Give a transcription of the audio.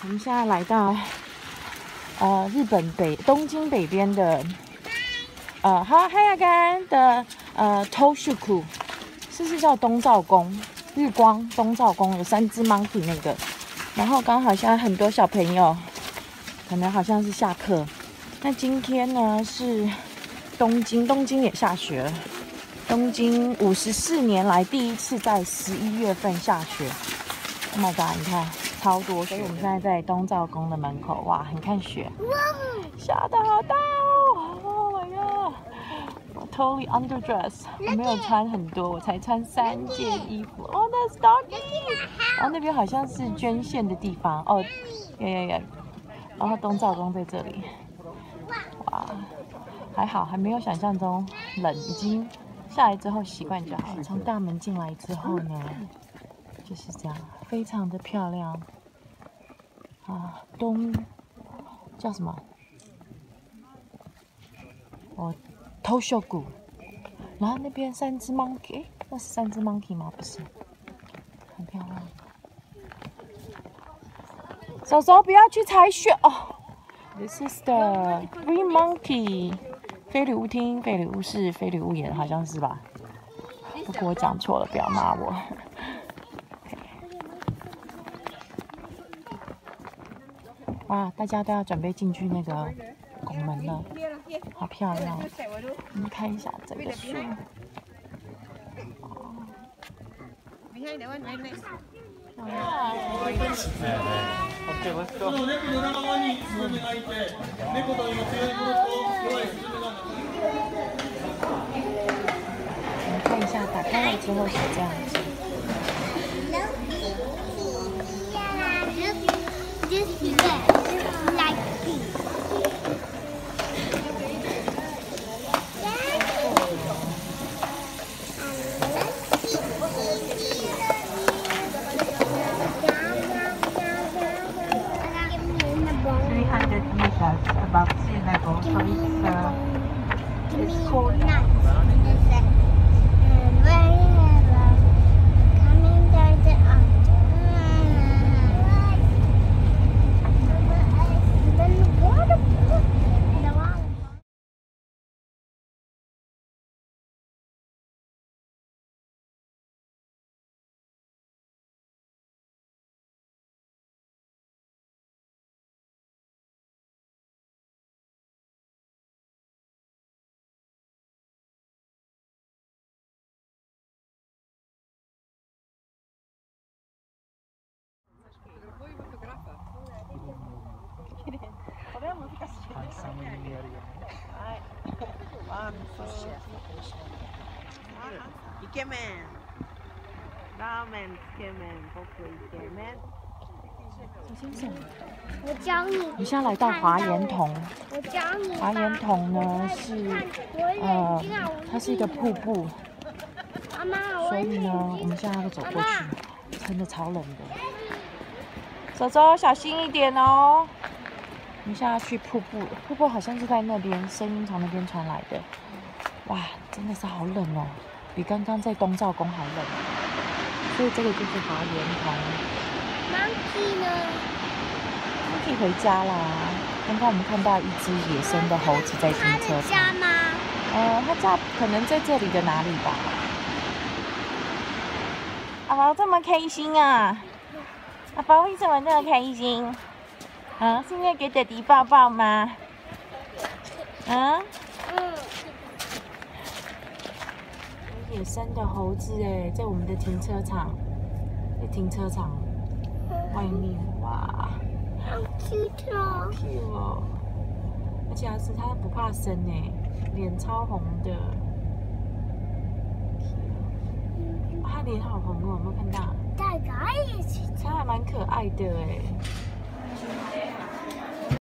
我们现在来到呃日本北东京北边的呃哈哈亚干的呃 Toshuku，是不是叫东照宫？日光东照宫有三只 monkey 那个，然后刚好现在很多小朋友，可能好像是下课。那今天呢是东京，东京也下雪了。东京五十四年来第一次在十一月份下雪。Oh my god！你看超多雪。我们现在在东照宫的门口，哇，你看雪，下的好大哦！Oh my god！我 totally underdress，我没有穿很多，我才穿三件衣服。Oh that's stocking！然后那边好像是捐献的地方哦，耶耶耶！然后东照宫在这里，哇，还好还没有想象中冷，已经。下来之后习惯就好了。从大门进来之后呢，就是这样，非常的漂亮。啊，东叫什么？哦，偷秀谷。然后那边三只 monkey，那是三只 monkey 吗？不是，很漂亮。嫂嫂不要去踩雪哦。This is the green monkey。非礼勿听，非礼勿视，非礼勿言，好像是吧？不过我讲错了，不要骂我。哇，大家都要准备进去那个拱门了，好漂亮！我们看一下这个树。我们看一下，打开了之后是这样 that's about sea level. So it's, uh, it's nice. 子。イケメンラーメンつけ麺僕イケメン先生，我教你。你现在来到华严洞。我教你。华严洞呢是呃，它是一个瀑布。妈妈，所以呢，我们现在要走过去，真的超冷的。走走，小心一点哦。 我们现在要去瀑布，瀑布好像是在那边，声音从那边传来的。哇，真的是好冷哦，比刚刚在东照宫还冷。所以这个就是华严堂。Monkey 呢？Monkey 回家啦。刚刚我们看到一只野生的猴子在停车场。家吗？呃，它家可能在这里的哪里吧。阿宝这么开心啊！阿宝为什么那么开心？啊，是因为给爹地抱抱吗？啊？野生的猴子哎，在我们的停车场，在停车场。外面哇，好 cute 哦，cute 哦，而且还是它不怕生哎，脸超红的，它脸好红哦，有没有看到？大概一起，它还蛮可爱的哎。